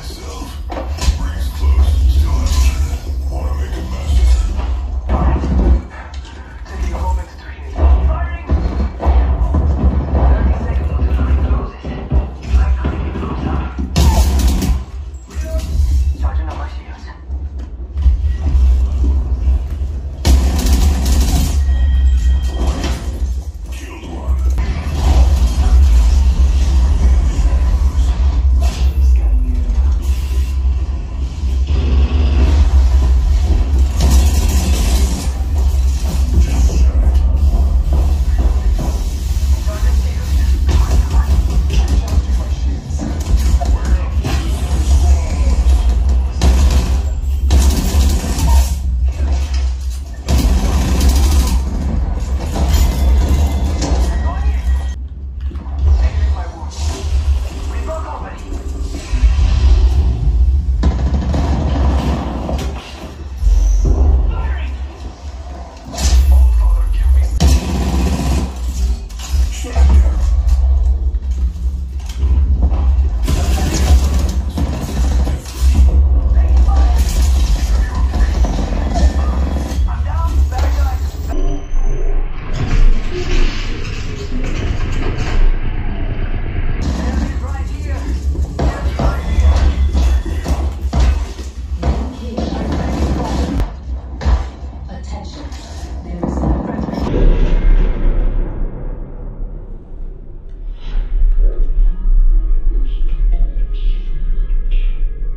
myself.